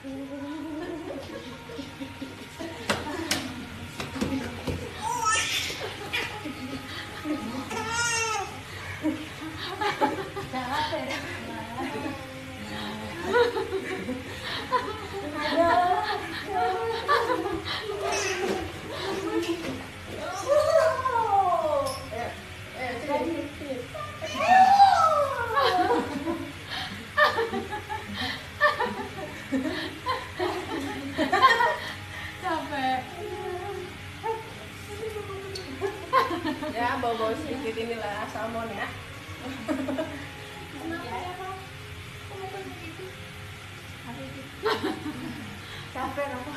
capek ya bau-bau sedikit inilah salmon ya. Kenapa ya kok kamu kayak gitu capek apa